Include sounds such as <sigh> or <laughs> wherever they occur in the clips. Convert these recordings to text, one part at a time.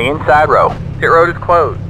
The inside row. Pit road is closed.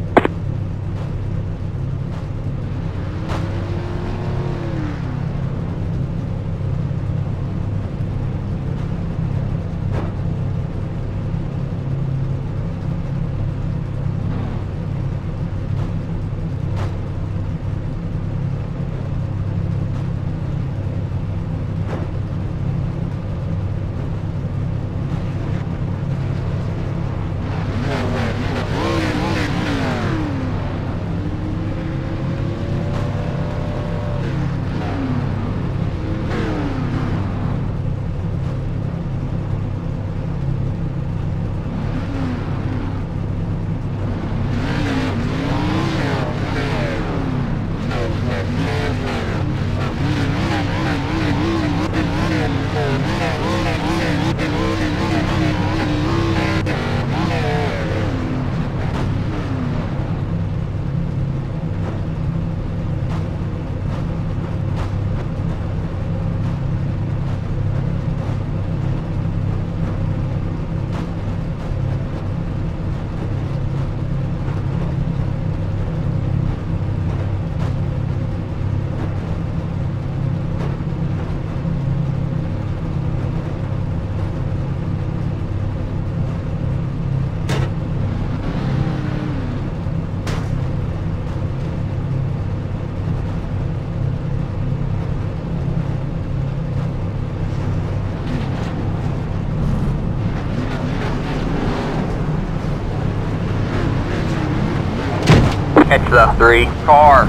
The three car.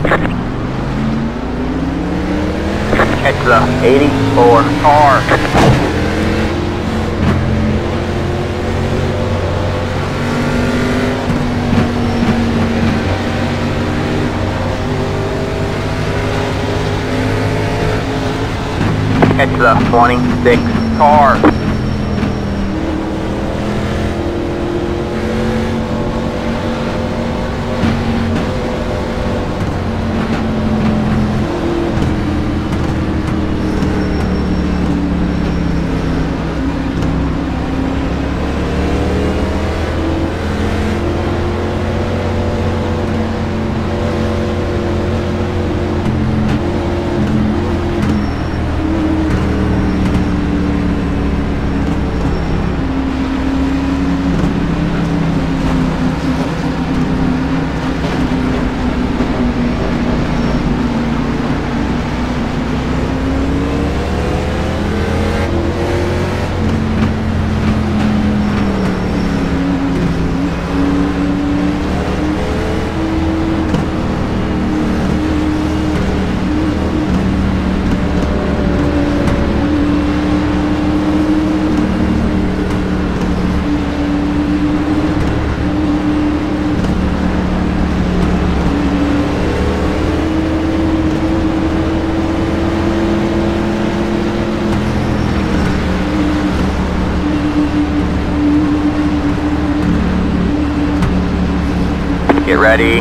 Catch the 84 car. Catch the 26 car. Get ready.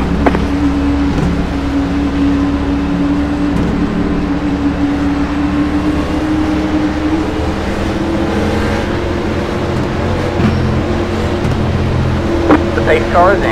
The pace car is in.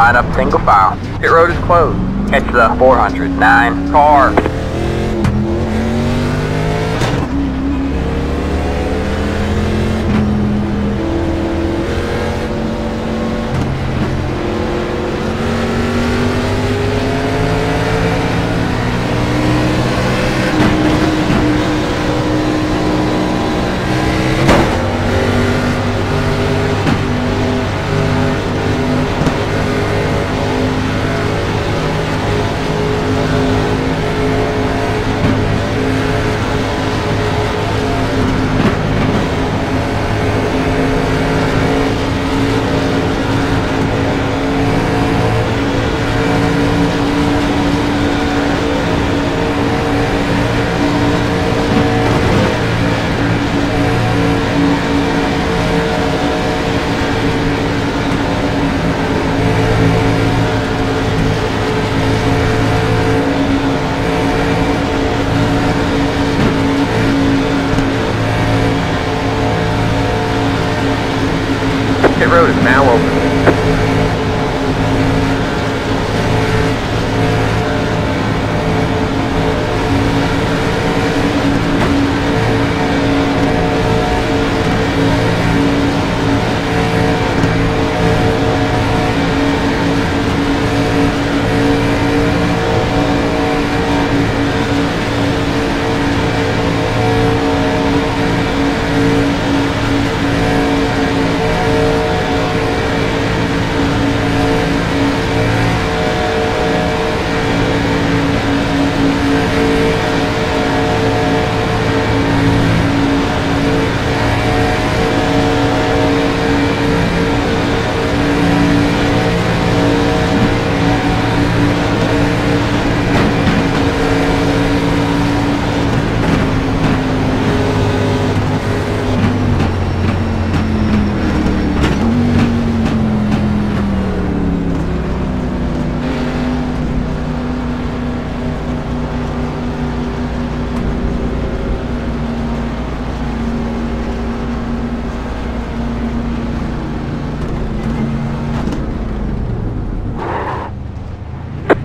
Line up single file. Pit road is closed. Catch the 409 car.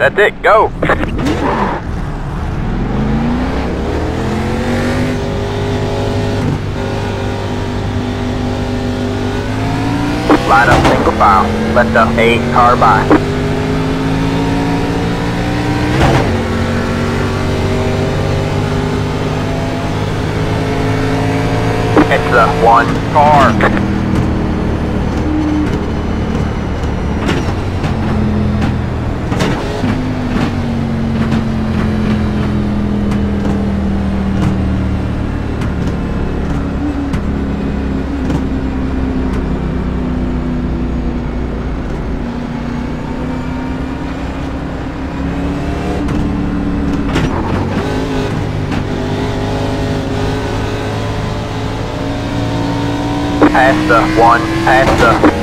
That's it, go! Line up single file. Let the A car by. It's the one car. The one, past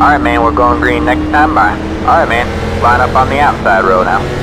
Alright, man, we're going green next time by. Alright, man, line up on the outside row now.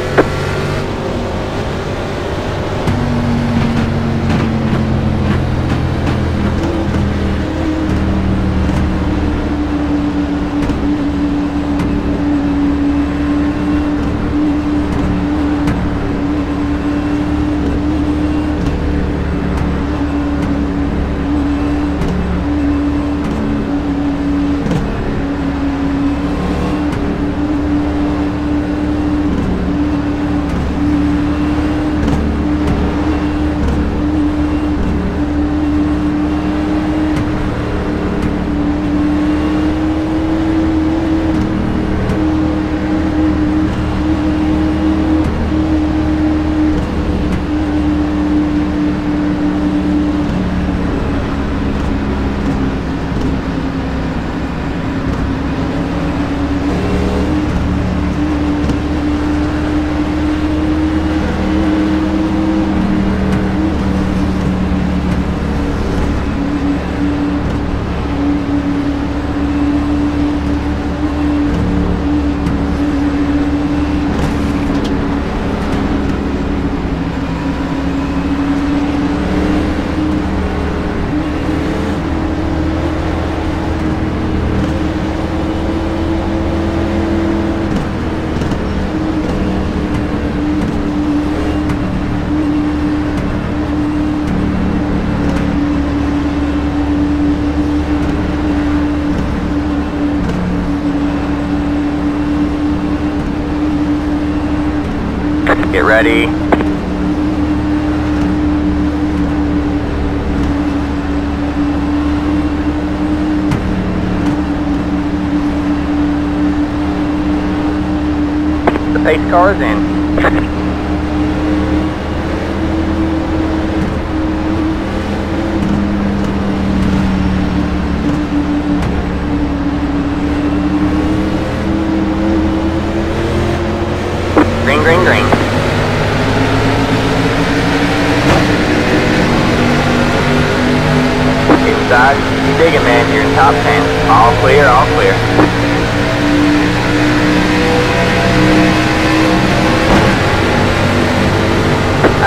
The pace car is in.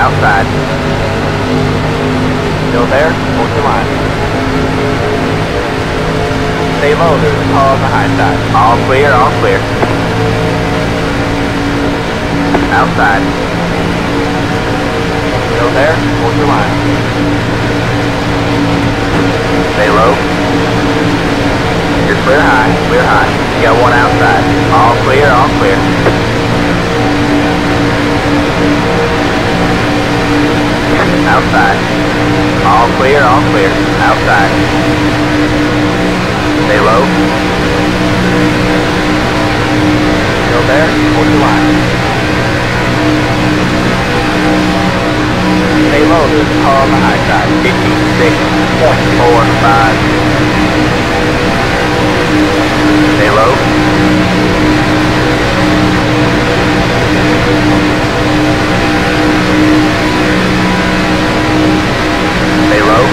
Outside. Still there? Hold your line. Stay low. There's a car on the high side. All clear, all clear. Outside. Still there? Hold your line. Stay low. You're clear high, clear high. You got one outside. All clear, all clear. Outside. All clear, all clear. Outside. Stay low. Still there? Hold your line. Stay low, there's a car on the high side. 56.45. Stay low. Stay low.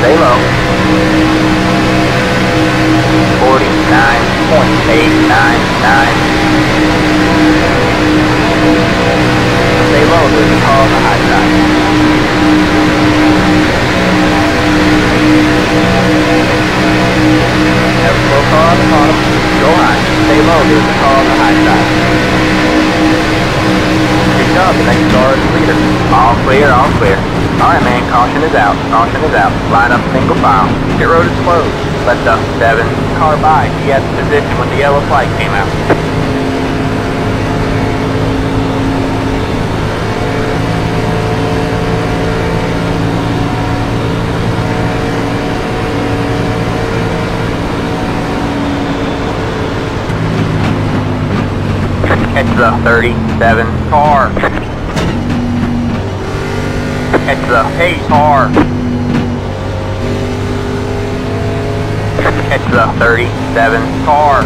Stay low. 49.899. Stay low, there's a car on the high side. Have a slow car on the bottom. Go high. Stay low, there's a car on the high side. Next car is leader. All clear, all clear. Alright man, caution is out. Caution is out. Line up single file. Pit road is closed. Let the 7 car by. He had position when the yellow flag came out. The 37 car. Catch the pace car. Catch the 37 car.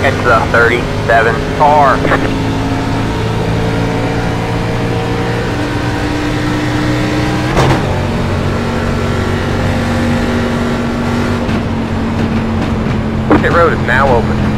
Catch the 37 car. Pit road is now open.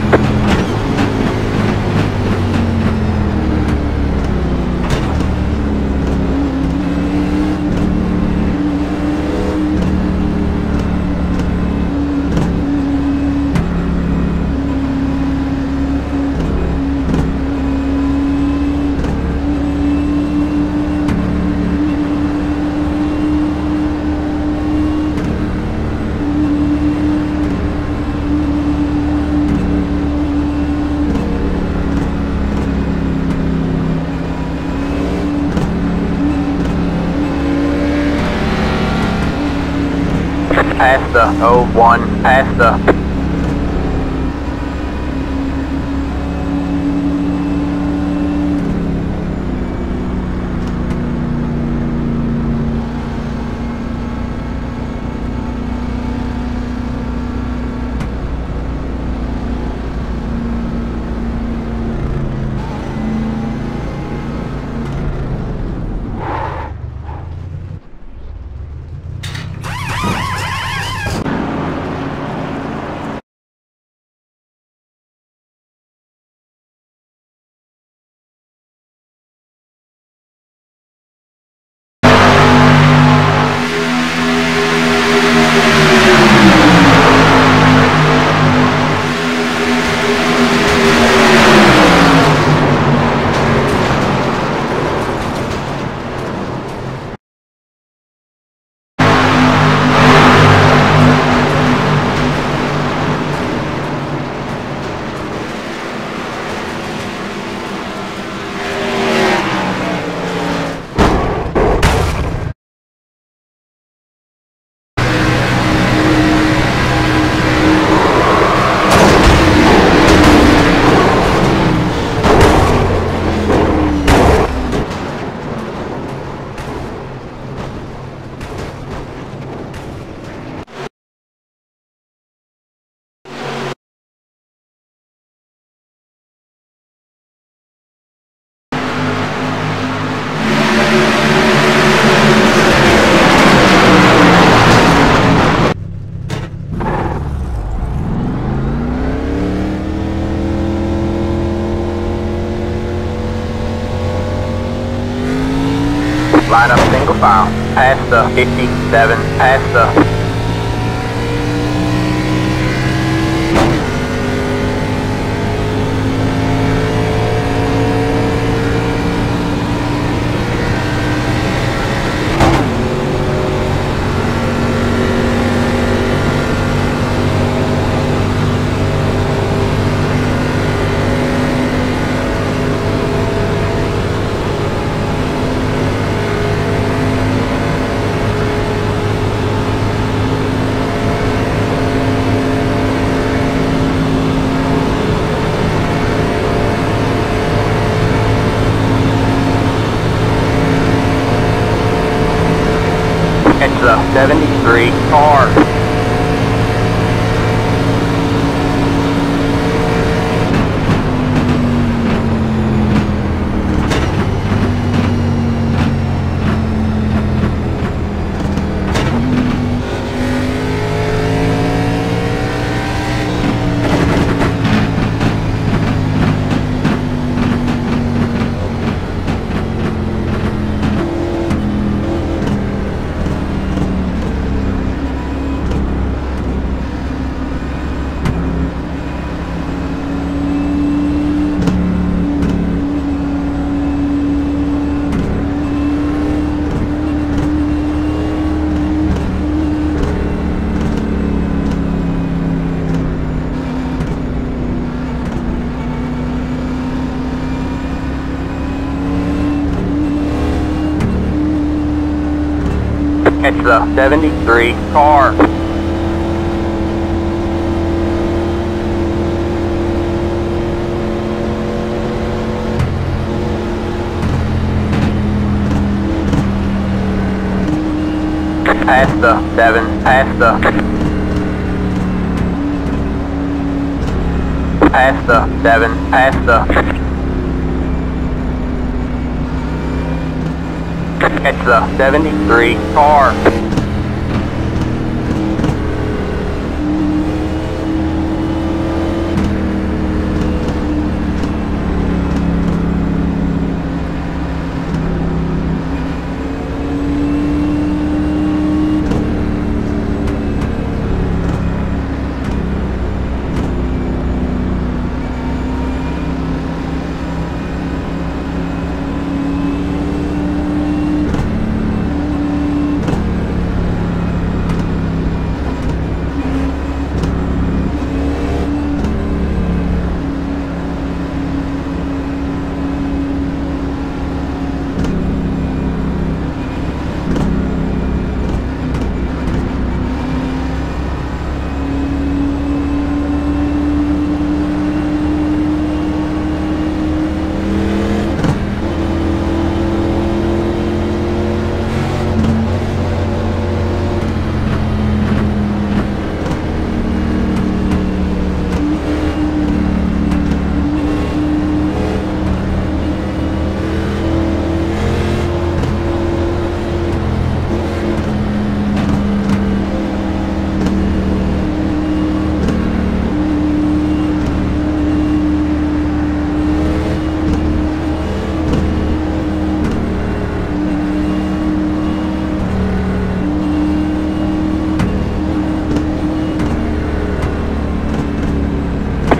Past the 01, past line up single file. Past the 57, past the It's the 73 car. It's the 73 car. Past the 7, past the... Past the 7, past the... It's the 73 car.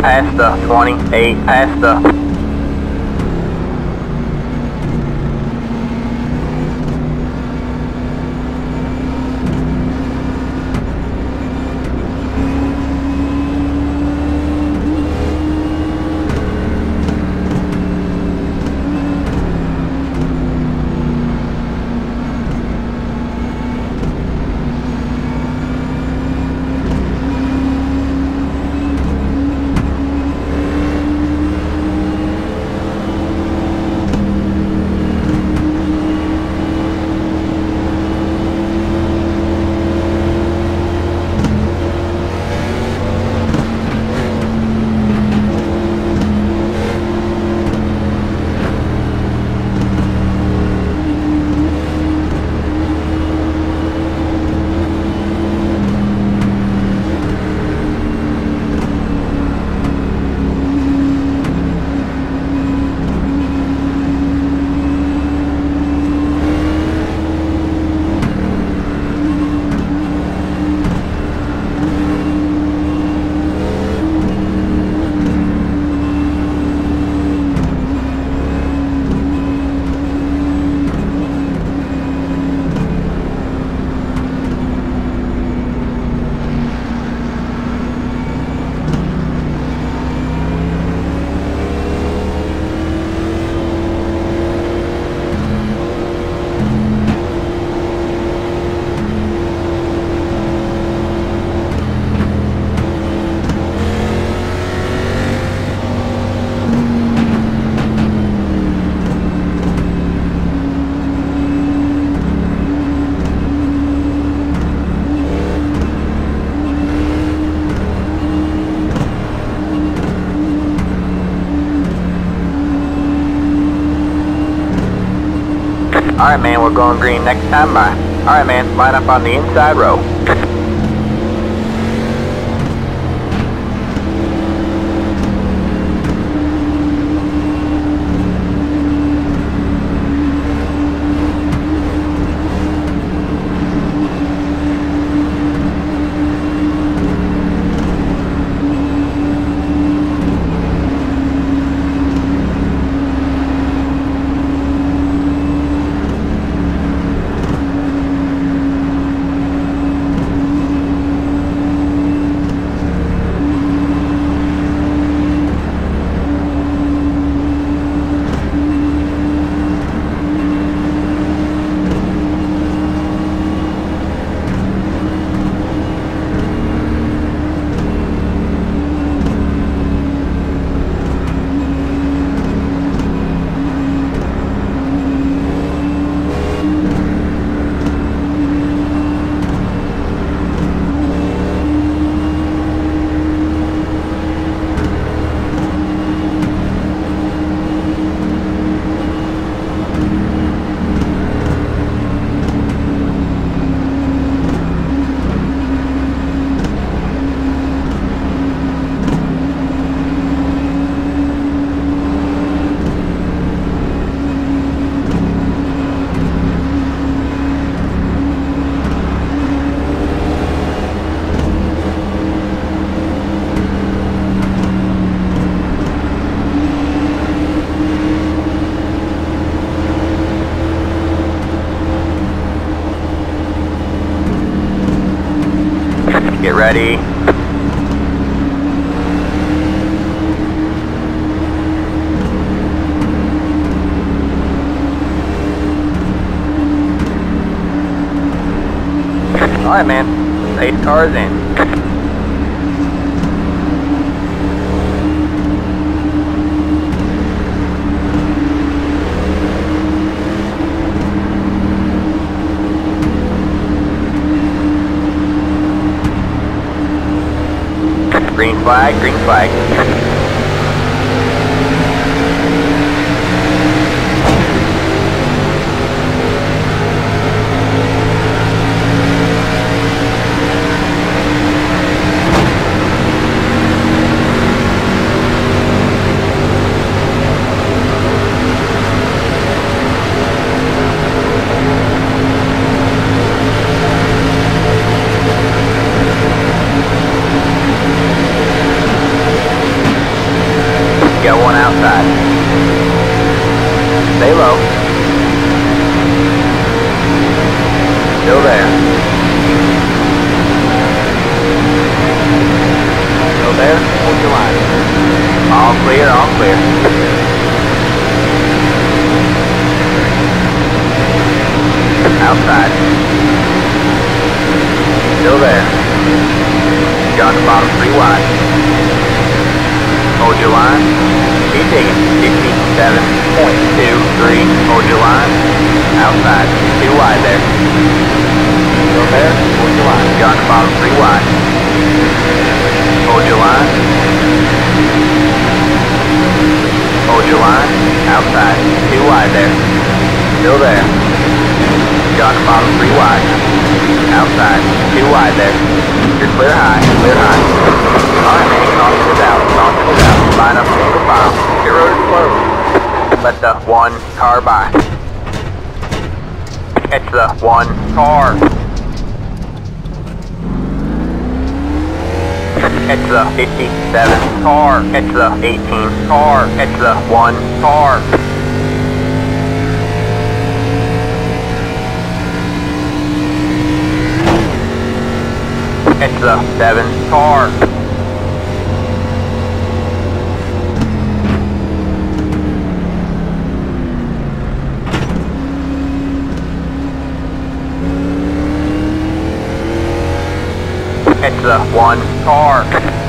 Past the 28, past. Alright man, we're going green next time by. Alright man, line up on the inside row. <laughs> right, man. Lady Tarzan. green flag, green flag. one far. It's the seven far. It's the one car.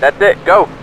That's it. Go.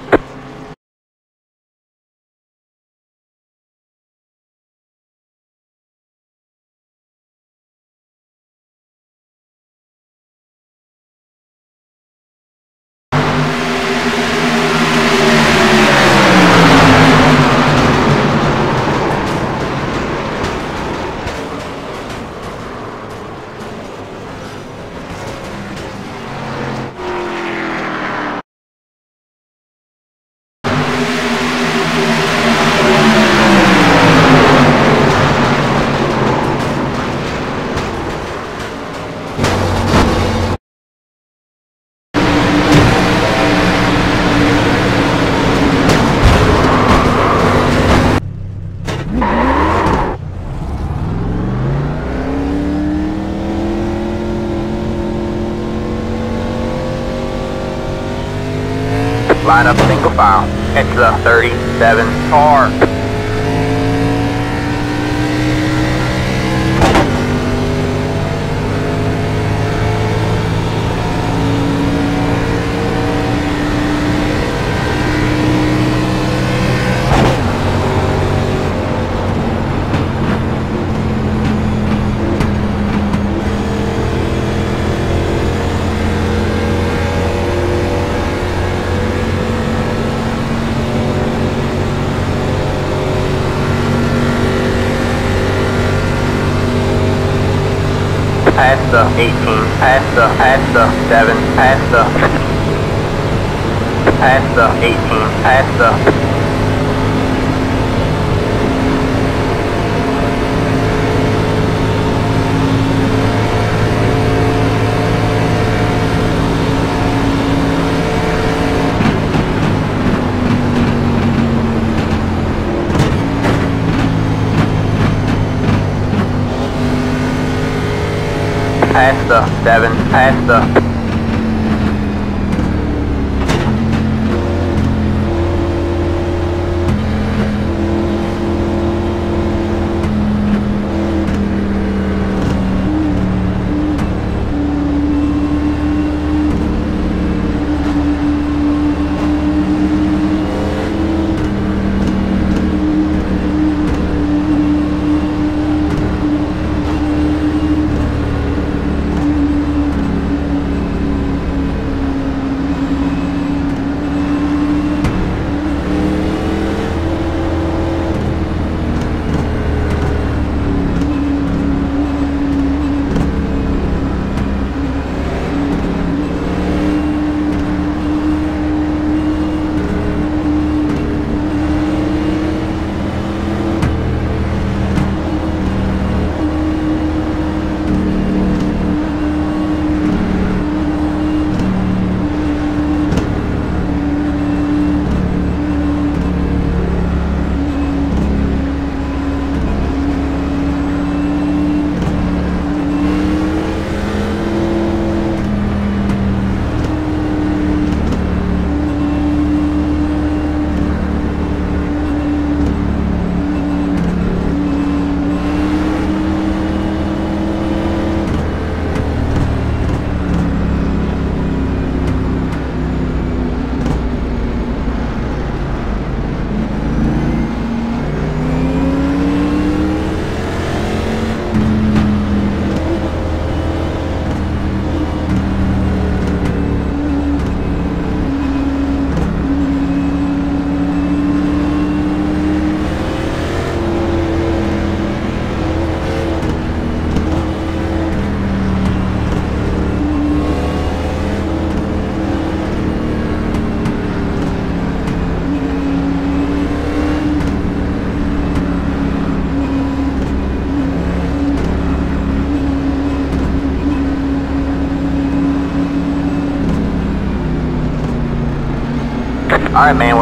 Line up single file. It's the 37 car. Past the 18, past the, past the 7, past the, past the 18, past the, the 7, past the,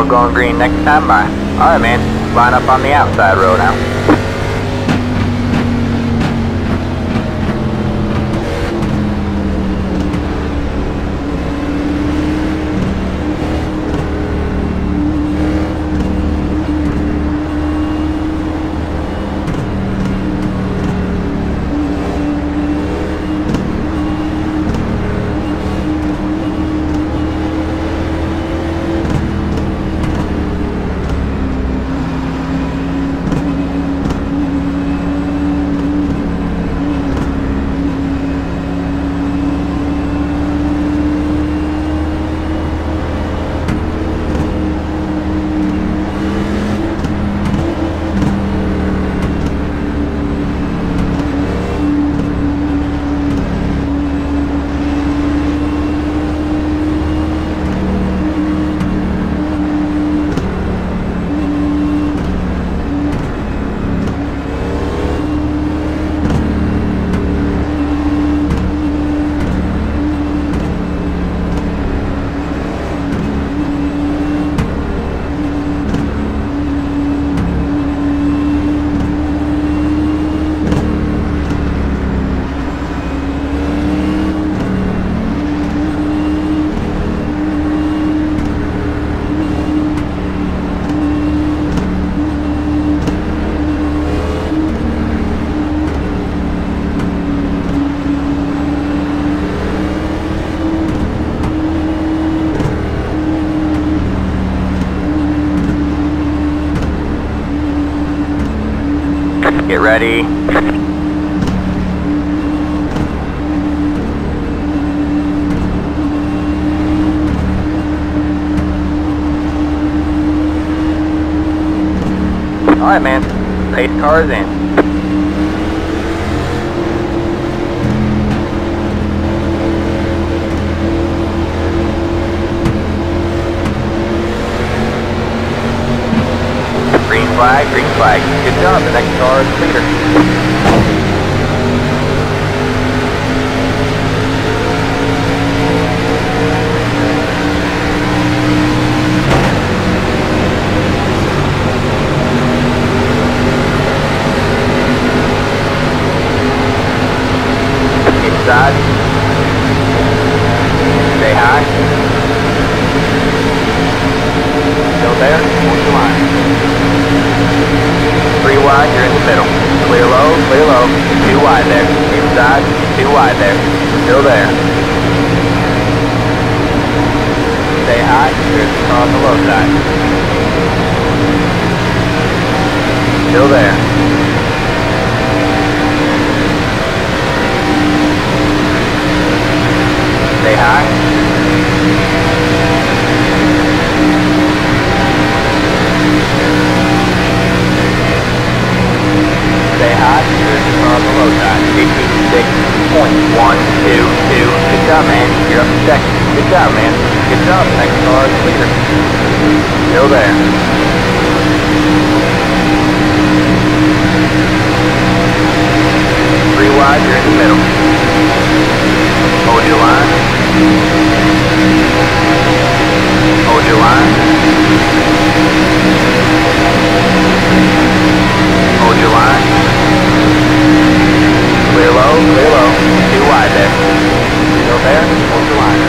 going green next time by. Alright man, line up on the outside row now. Pace cars in. Green flag, green flag. Good job. The next car is leader. Inside. Stay high. Still there? Hold your line. Three wide, you're in the middle. Clear low, clear low. Two wide there. Inside, two wide there. Still there. Stay high, there's the car on the low side. Still there. Stay high. Stay high, on the low side. 86.122. Good job, man. You're up to second. Good job, man. Good job. Next car is leader. Still there. Three wide, you're in the middle. Hold your line. Hold your line. Hold your line. Clear low, clear low. Too wide there. There? Hold your line.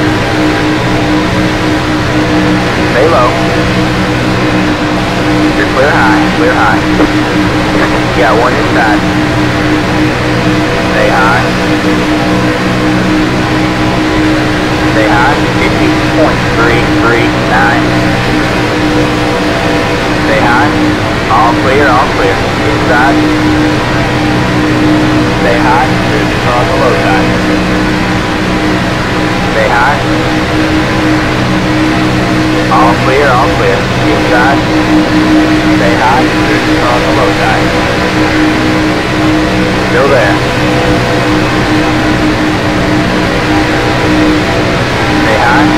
Stay low. You're clear high, clear high. <laughs> One inside. Stay high. Stay high. 50.339. Stay high. All clear, all clear. Inside. Stay high. The low side. Stay high. All clear, all clear. Inside. Stay high. Oh, the on the low side. Still there. Stay high.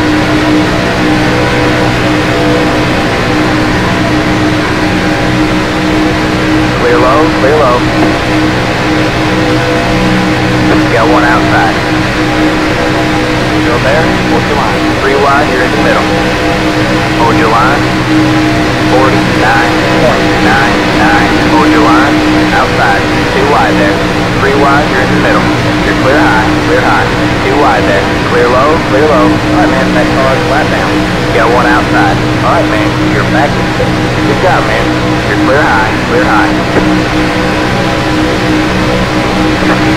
Clear low, clear low. Got one outside. Still there? Three wide, you're in the middle. Hold your line. 49.99. Hold your line. Outside. Two wide there. Three wide, you're in the middle. You're clear high, clear high. Two wide there. Clear low, clear low. Alright man, that car's flat down. Got one outside. Alright man, you're back. Good job man. You're clear high, clear high.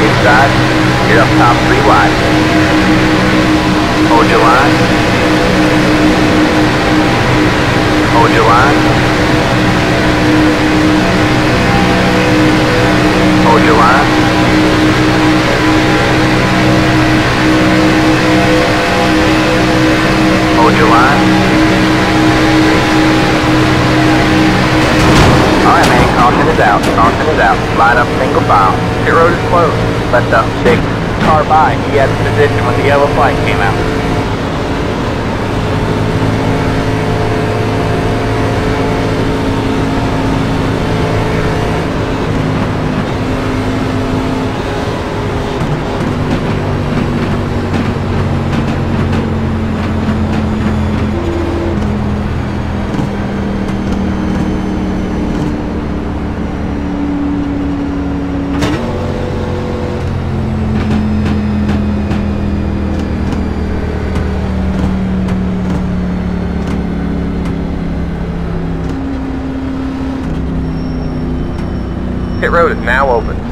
Inside, you're up top three wide. Hold your line. Hold your line. Hold your line. Hold your line. Alright man, caution is out. Caution is out. Line up single file. Road is closed. Let the big car by. He had the position when the yellow flag came out. Road is now open.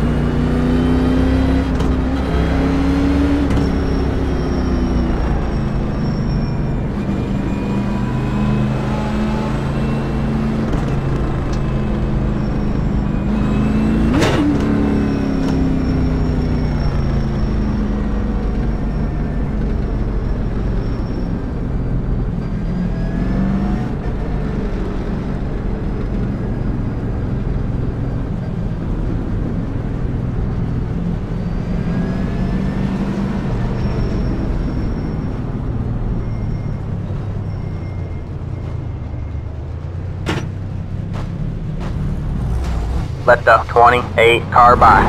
Let the 28 car by.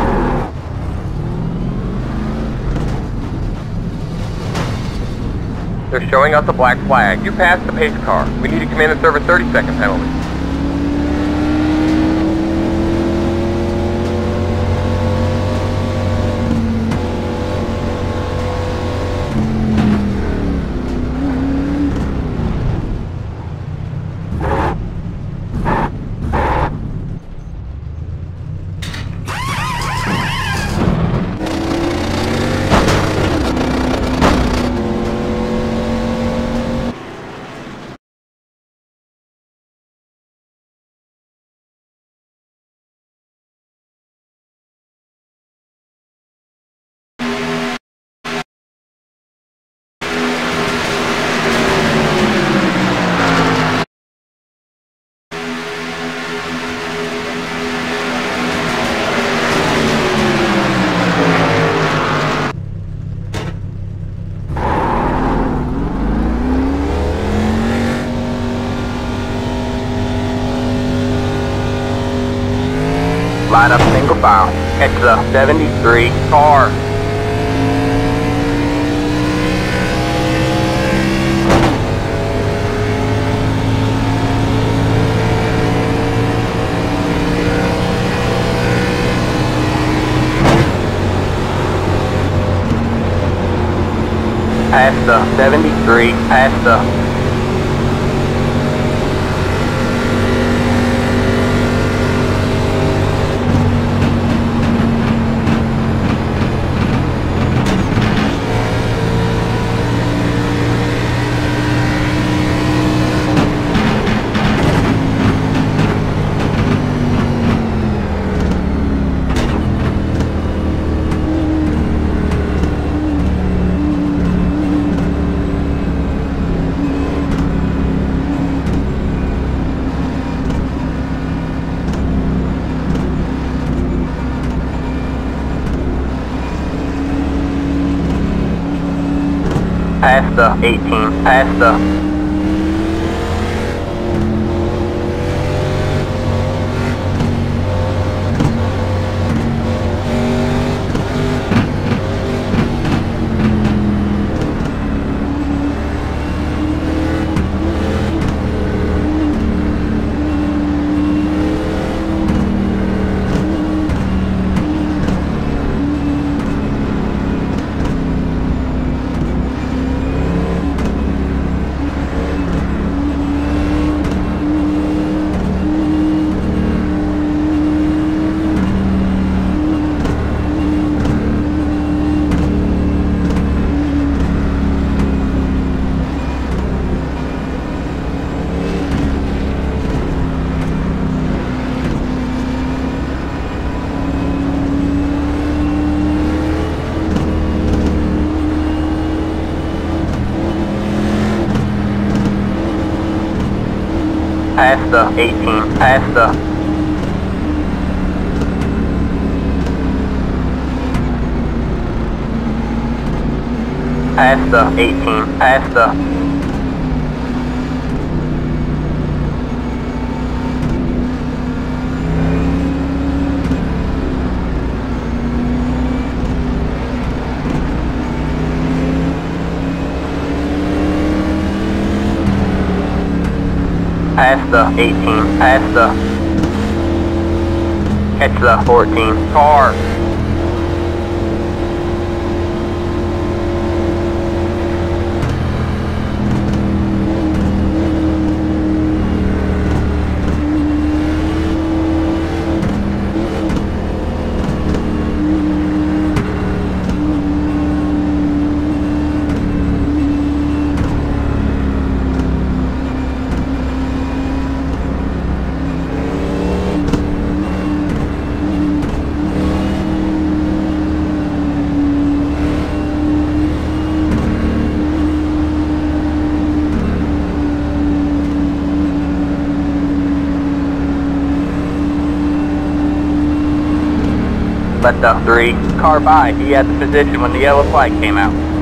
They're showing us a black flag. You passed the pace car. We need to command and serve a 30 second penalty. Line up single file. Catch the 73 car. Past the 73, past the past the 18, past the past the 18, past the past the 18, past the past the 18, past the catch the 14 car. Let the uh, three car by. He had the position when the yellow flag came out.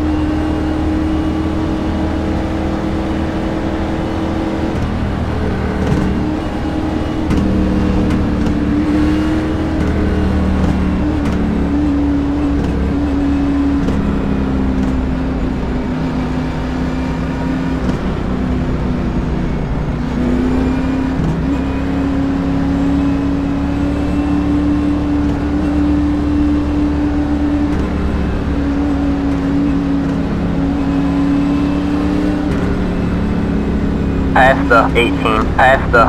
The 18, past the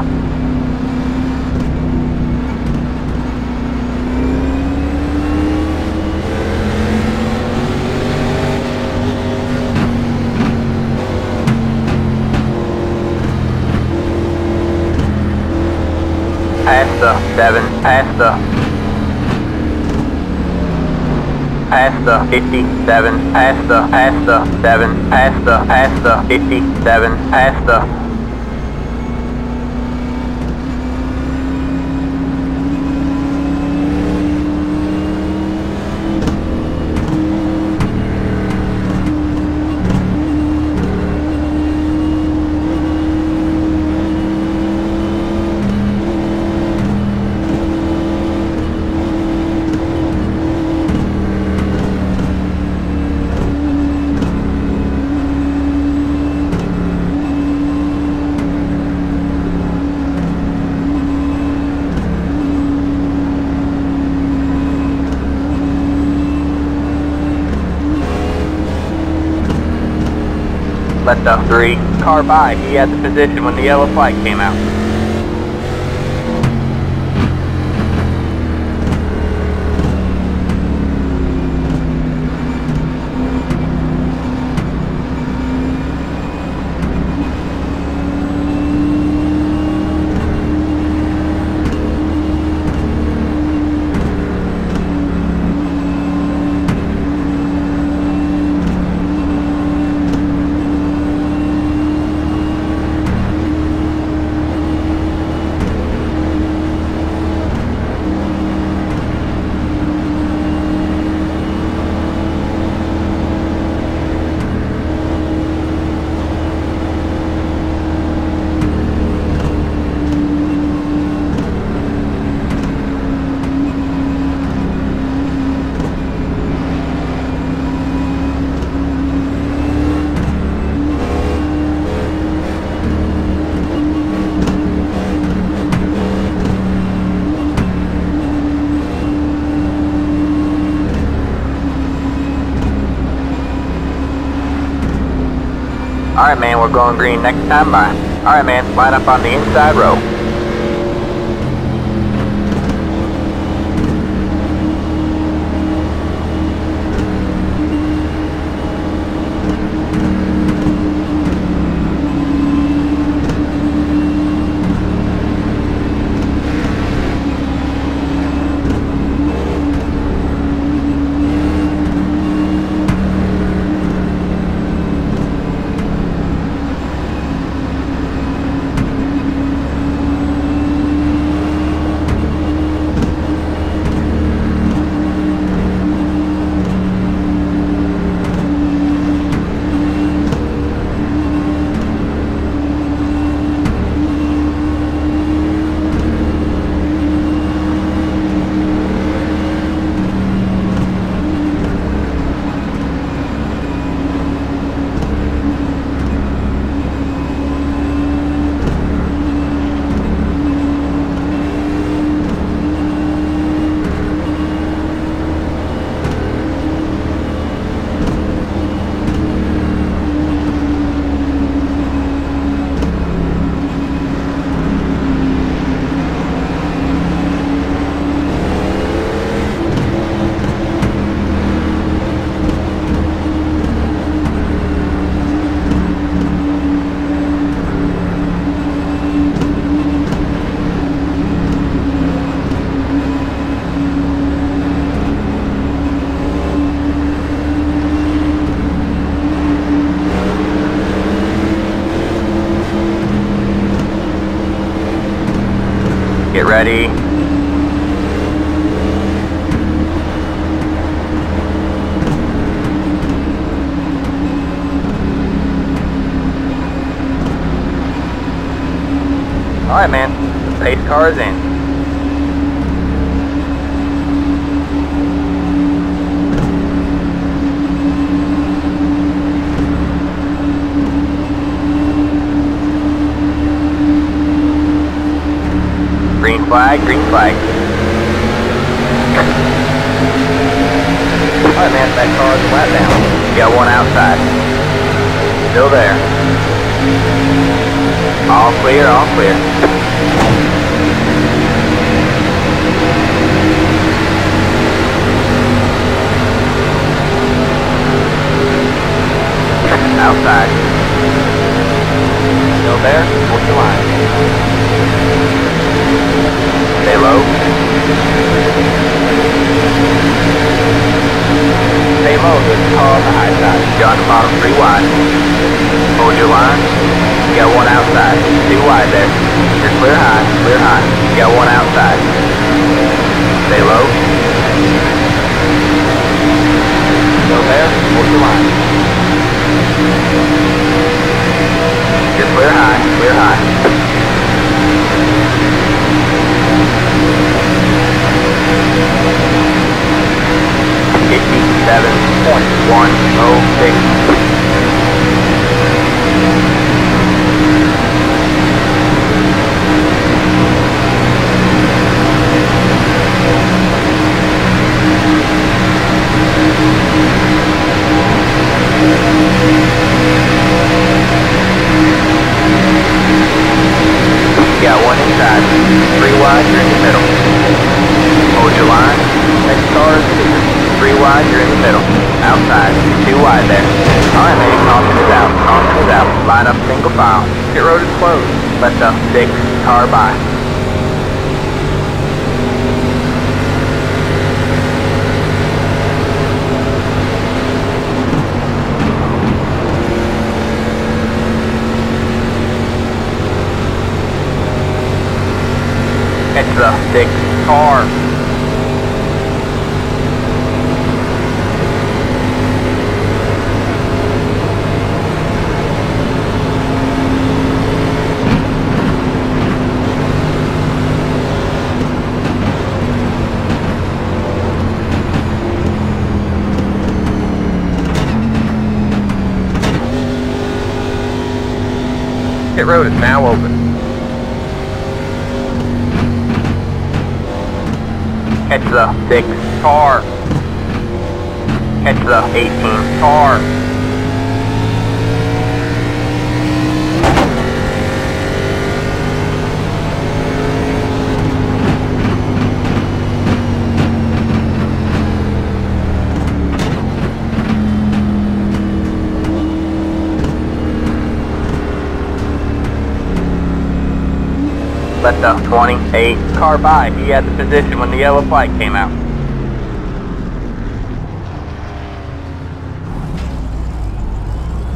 past the 7, past the the 57, past the, the 7, past the, the 57, past the 3 car by. He had the position when the yellow flag came out. We're going green next time by. Alright man, line up on the inside row. Pace car is in. Green flag, green flag. Alright man, that car is flat down. You got one outside. Still there. All clear, all clear. Outside. Still there? What's the line? Stay low. Stay low, a car on the high side. You're the bottom three wide. Hold your line. You got one outside. Two wide there. You're clear high, clear high. You got one outside. Stay low. Still there? Hold your line. You're clear high, clear high. Fifty-seven point one oh six. Wide, you're in the middle. Outside. Two wide there. Alright, man. Caution is out. Caution is out. Line up single file. Pit road is closed. Let the six car by. It's the six car. Pit road is now open. Catch the six car. Catch the 18 car. Let 28 car by. He had the position when the yellow flag came out.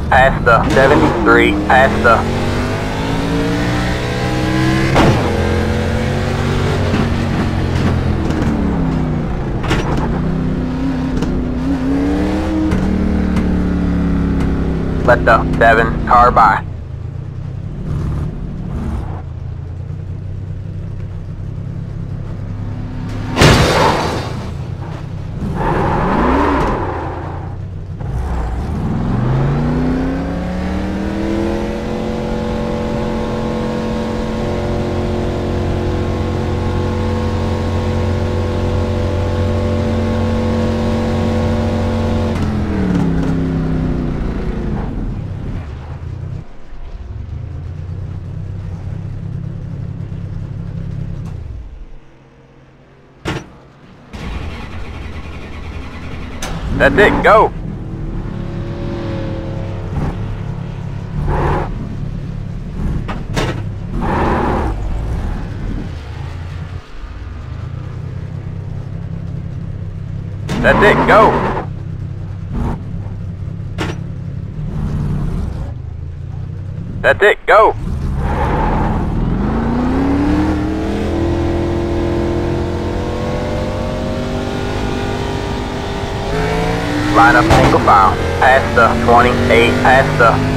Past the 73, past the Let the 7 car by. That's it, go! That's it, go! That's it, go! Line up single file. Past the 28, past the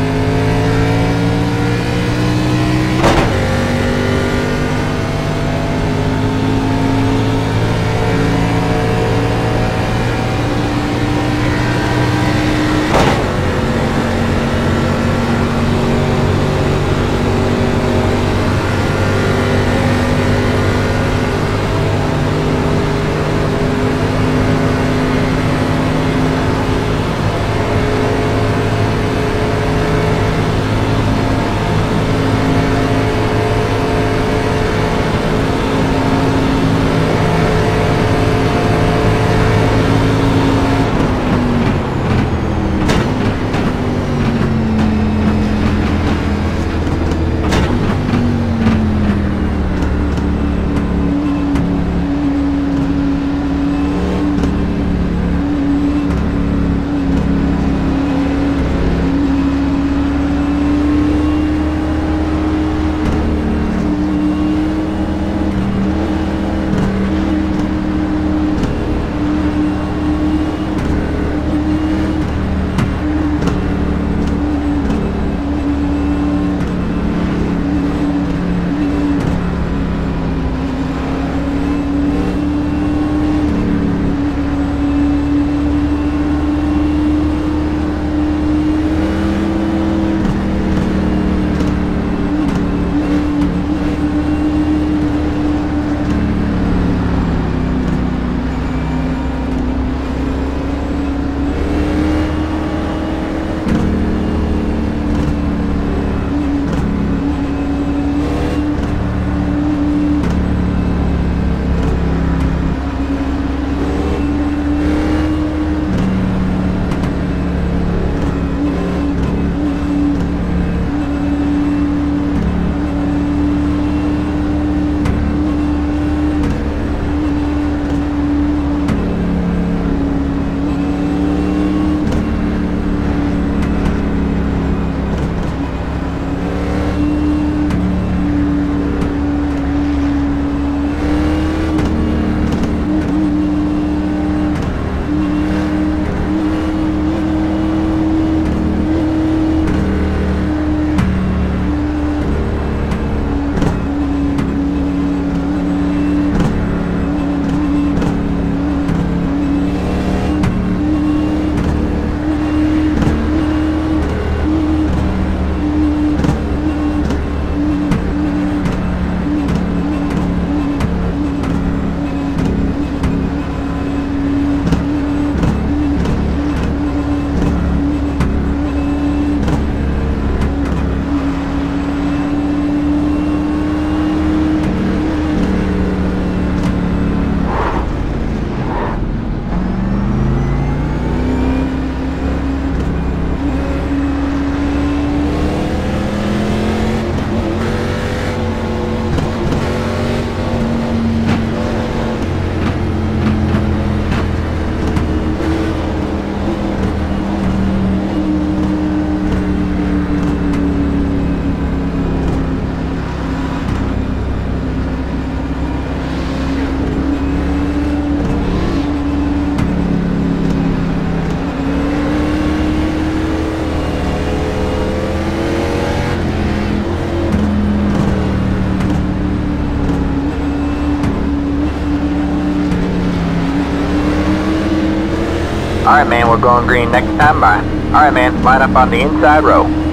Alright man, we're going green next time by. Alright man, line up on the inside row.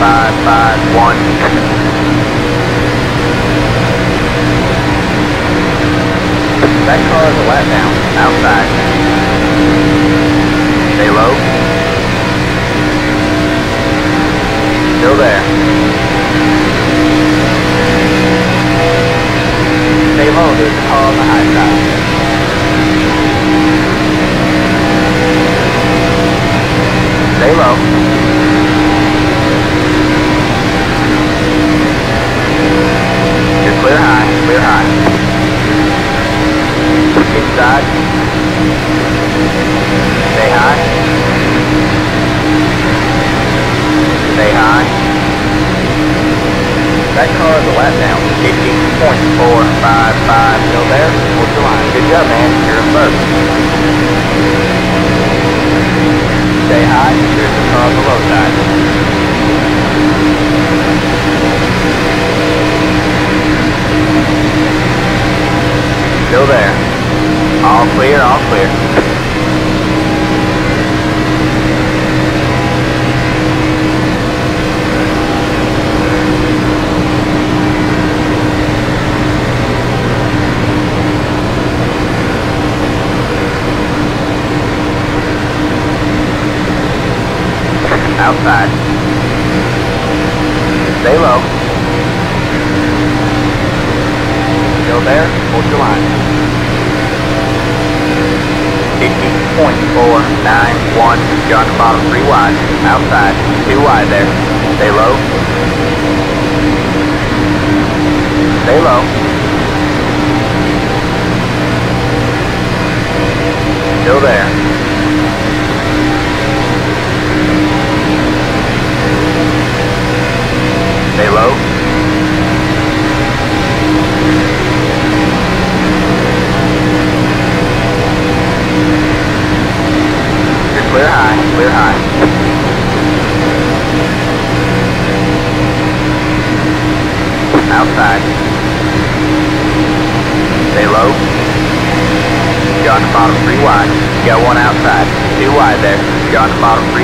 551.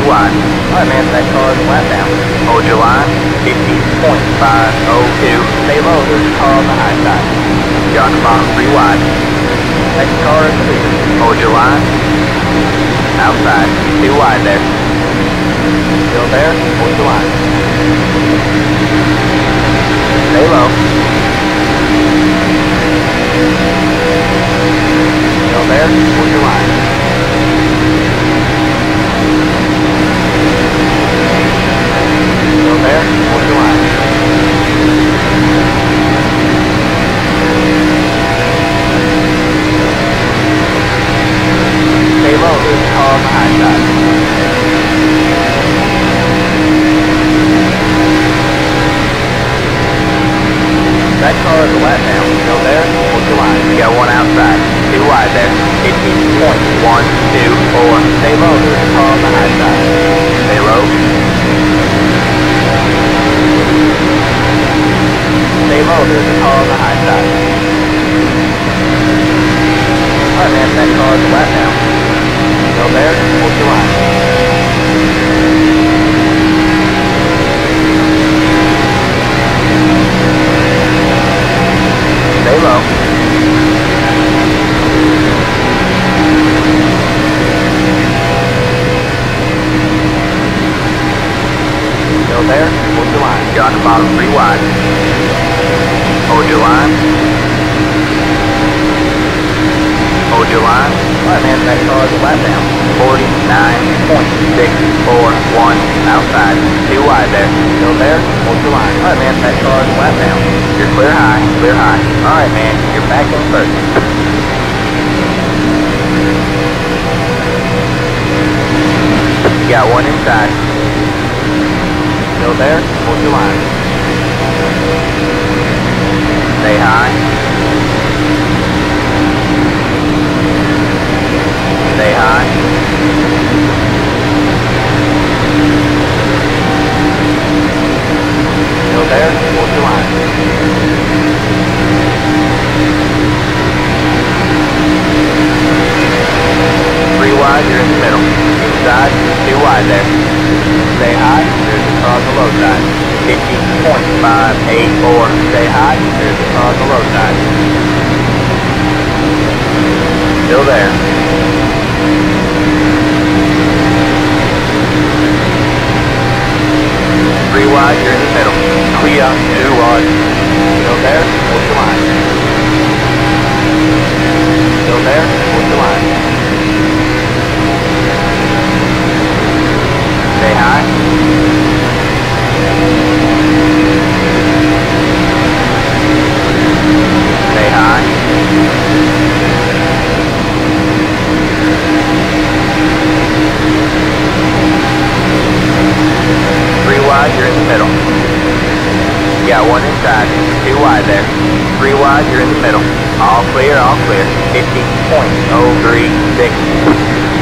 Alright man, that car is flat. Hold your line. 50.502. Stay low, there's a car on the high side. You're on the car is clear. Hold your line. Outside. Two wide there. Still there? Hold your line. Stay low. Still there? Wide, you're in the middle. Two wide there. Stay high, there's a car on the low side. 50.584. Stay high, there's a car on the low side. Still there. Three wide, you're in the middle. Clear, two wide. Still there, hold your line. Still there, hold your line. Three wide, you're in the middle. You got one inside, two wide there. Three wide, you're in the middle. All clear, all clear. 50.036.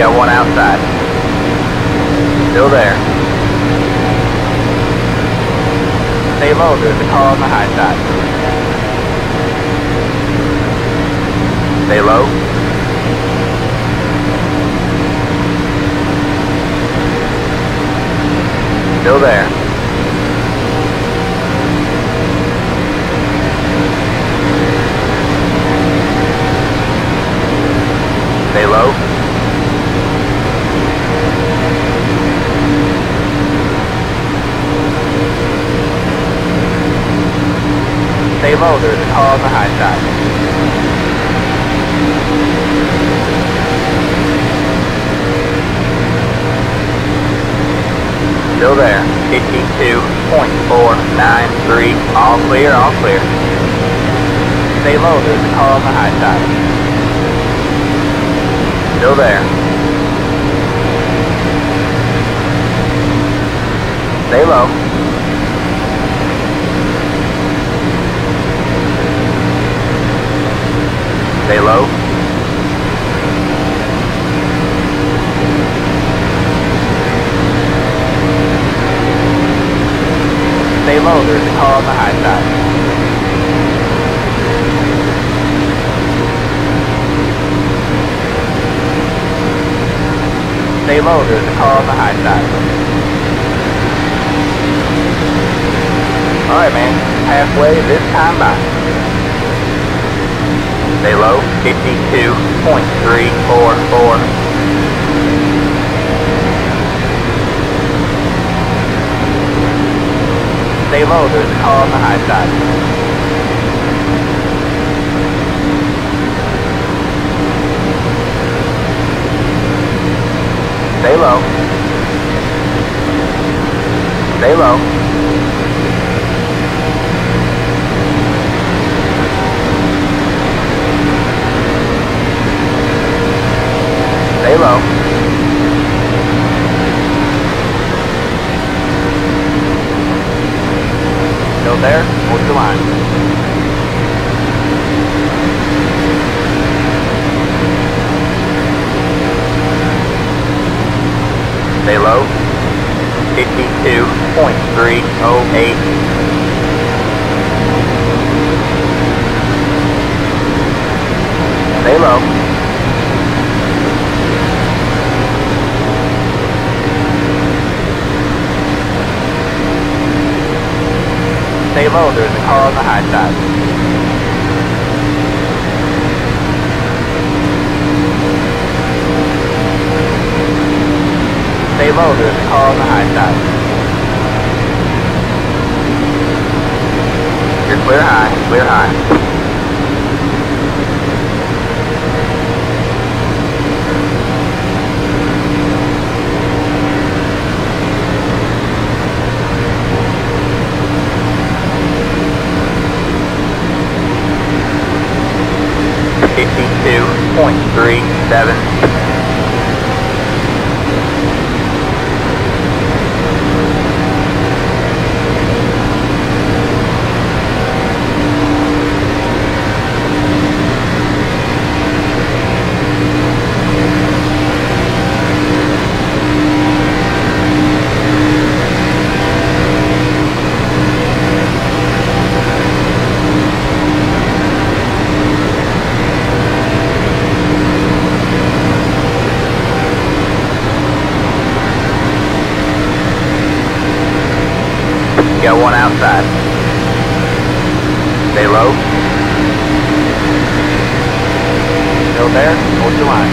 Got one outside. Still there. Stay low, there's a car on the high side. Stay low. Still there. Stay low. Stay low, there's a car on the high side. Still there. 52.493. All clear, all clear. Stay low, there's a car on the high side. Still there. Stay low. Stay low. Stay low, there's a car on the high side. Stay low, there's a car on the high side. Alright man, halfway this time by. Stay low, 52.344. Stay low, there's a car on the high side. Stay low. Stay low. Stay low. Still there? Hold your line. Stay low. 52.308. Stay low. Stay low, there's a car on the high side. Stay low, there's a car on the high side. Clear high, clear high. Fifty-two point three seven there? Hold your line.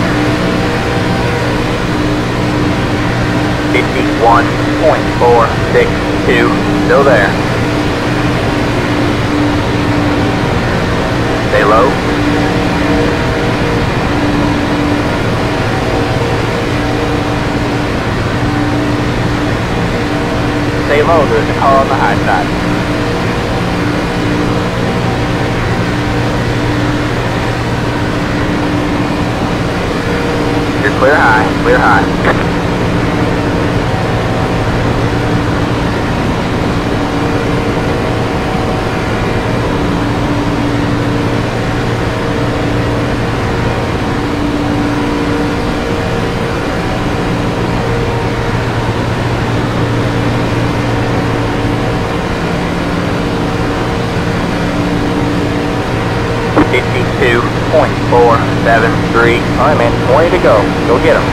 51.462. Still there. Stay low. Stay low. There's a car on the high side. Clear high. Clear high. Fifty-two point four seven All right, man. Twenty to go. Go get them.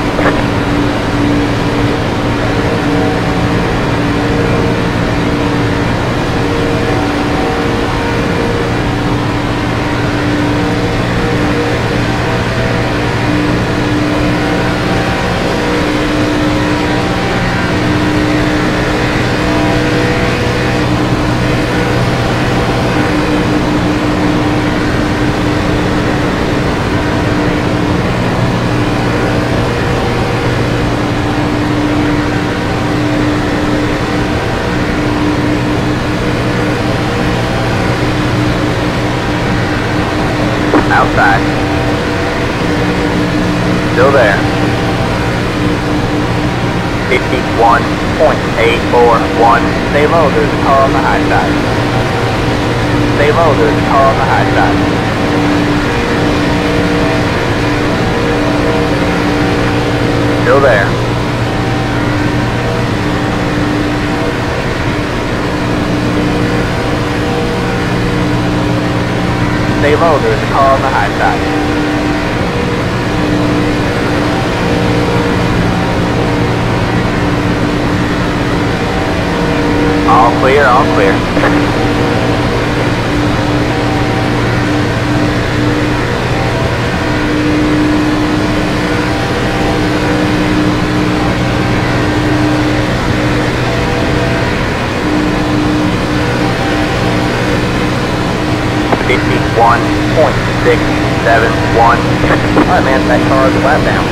Outside. Still there. 51.841. Stay low, there's a car on the high side. Stay low, there's a car on the high side. Still there. Stay low, there's a car on the high side. All clear, all clear. Fifty-one point six seven one. All right, man, that car is a lap down.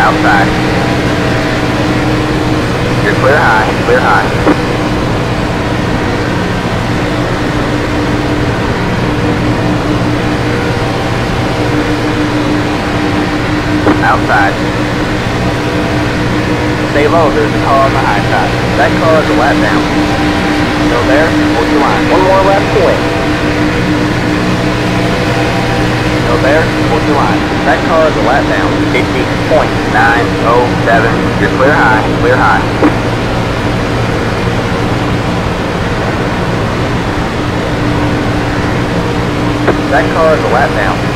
Outside. You're clear high, clear high. Outside. Stay low, there's a car on the high side. That car is a lap down. Still there? Hold your line. One more lap to win. Still there? Hold your line. That car is a lap down. 50.907. You're clear high, clear high. That car is a lap down.